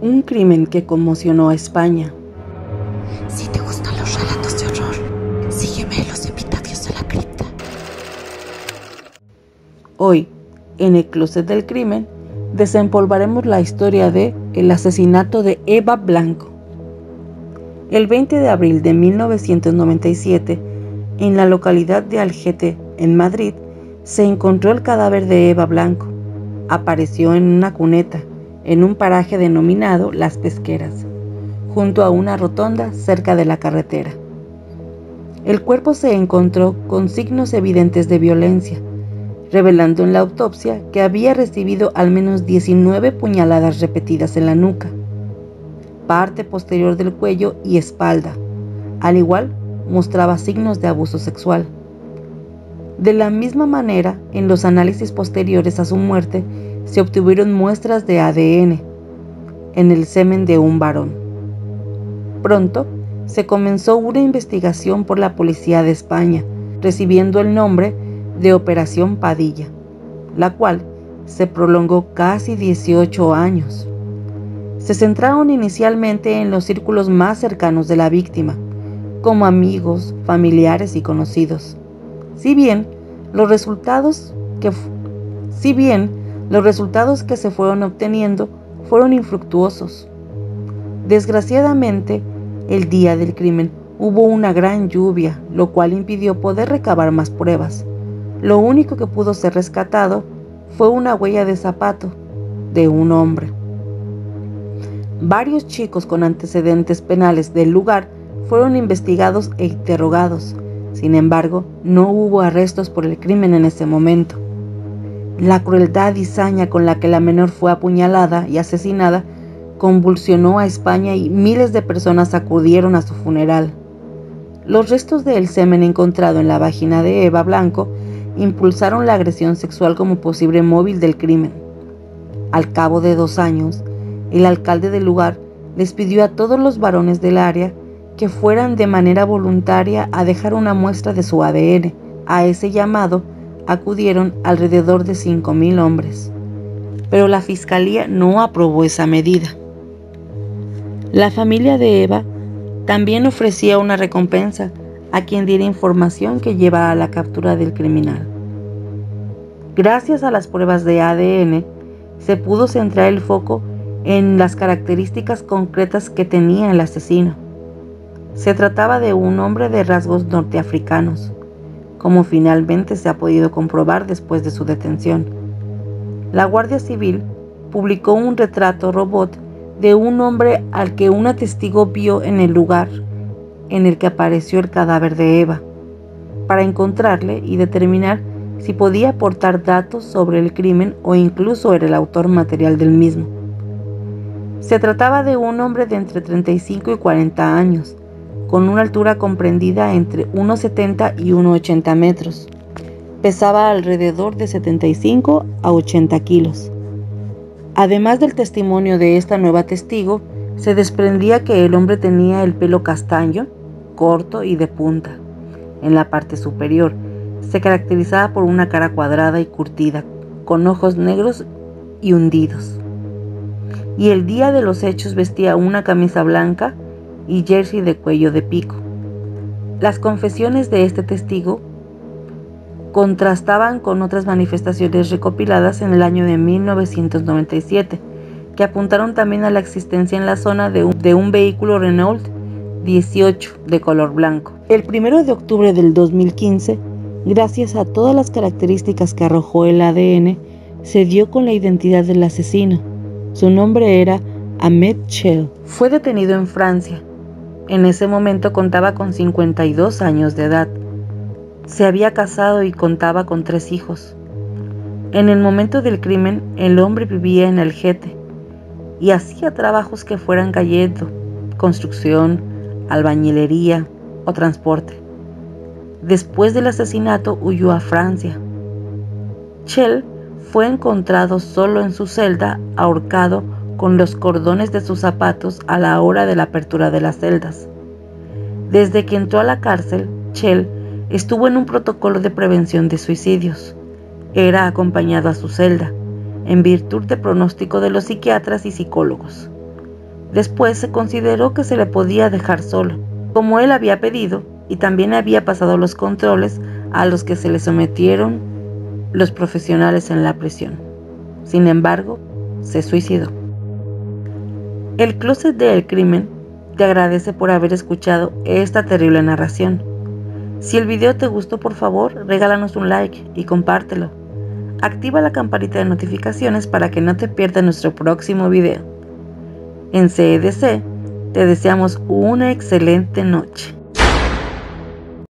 Un crimen que conmocionó a España. Si te gustan los relatos de horror, sígueme en los epitafios de la cripta. Hoy, en el closet del crimen, desempolvaremos la historia de el asesinato de Eva Blanco. El 20 de abril de 1997, en la localidad de Algete, en Madrid, se encontró el cadáver de Eva Blanco. Apareció en una cuneta, en un paraje denominado Las Pesqueras, junto a una rotonda cerca de la carretera. El cuerpo se encontró con signos evidentes de violencia, revelando en la autopsia que había recibido al menos 19 puñaladas repetidas en la nuca parte posterior del cuello y espalda. Al igual, mostraba signos de abuso sexual. De la misma manera, en los análisis posteriores a su muerte, se obtuvieron muestras de ADN en el semen de un varón. Pronto, se comenzó una investigación por la Policía de España, recibiendo el nombre de Operación Padilla, la cual se prolongó casi 18 años se centraron inicialmente en los círculos más cercanos de la víctima, como amigos, familiares y conocidos. Si bien los resultados que, si bien los resultados que se fueron obteniendo fueron infructuosos. Desgraciadamente, el día del crimen hubo una gran lluvia, lo cual impidió poder recabar más pruebas. Lo único que pudo ser rescatado fue una huella de zapato de un hombre. Varios chicos con antecedentes penales del lugar fueron investigados e interrogados. Sin embargo, no hubo arrestos por el crimen en ese momento. La crueldad y saña con la que la menor fue apuñalada y asesinada convulsionó a España y miles de personas acudieron a su funeral. Los restos del semen encontrado en la vagina de Eva Blanco impulsaron la agresión sexual como posible móvil del crimen. Al cabo de dos años, el alcalde del lugar les pidió a todos los varones del área que fueran de manera voluntaria a dejar una muestra de su ADN. A ese llamado acudieron alrededor de 5.000 hombres. Pero la fiscalía no aprobó esa medida. La familia de Eva también ofrecía una recompensa a quien diera información que llevara a la captura del criminal. Gracias a las pruebas de ADN, se pudo centrar el foco en las características concretas que tenía el asesino. Se trataba de un hombre de rasgos norteafricanos, como finalmente se ha podido comprobar después de su detención. La Guardia Civil publicó un retrato robot de un hombre al que una testigo vio en el lugar en el que apareció el cadáver de Eva, para encontrarle y determinar si podía aportar datos sobre el crimen o incluso era el autor material del mismo. Se trataba de un hombre de entre 35 y 40 años, con una altura comprendida entre 1,70 y 1,80 metros. Pesaba alrededor de 75 a 80 kilos. Además del testimonio de esta nueva testigo, se desprendía que el hombre tenía el pelo castaño, corto y de punta. En la parte superior, se caracterizaba por una cara cuadrada y curtida, con ojos negros y hundidos y el día de los hechos vestía una camisa blanca y jersey de cuello de pico. Las confesiones de este testigo contrastaban con otras manifestaciones recopiladas en el año de 1997, que apuntaron también a la existencia en la zona de un, de un vehículo Renault 18 de color blanco. El 1 de octubre del 2015, gracias a todas las características que arrojó el ADN, se dio con la identidad del asesino su nombre era Ahmed Chel. Fue detenido en Francia. En ese momento contaba con 52 años de edad. Se había casado y contaba con tres hijos. En el momento del crimen, el hombre vivía en el Jete y hacía trabajos que fueran cayendo, construcción, albañilería o transporte. Después del asesinato huyó a Francia. Chell fue encontrado solo en su celda, ahorcado con los cordones de sus zapatos a la hora de la apertura de las celdas. Desde que entró a la cárcel, Chell estuvo en un protocolo de prevención de suicidios. Era acompañado a su celda, en virtud de pronóstico de los psiquiatras y psicólogos. Después se consideró que se le podía dejar solo, como él había pedido, y también había pasado los controles a los que se le sometieron los profesionales en la prisión. Sin embargo, se suicidó. El closet del crimen te agradece por haber escuchado esta terrible narración. Si el video te gustó, por favor, regálanos un like y compártelo. Activa la campanita de notificaciones para que no te pierdas nuestro próximo video. En CEDC te deseamos una excelente noche.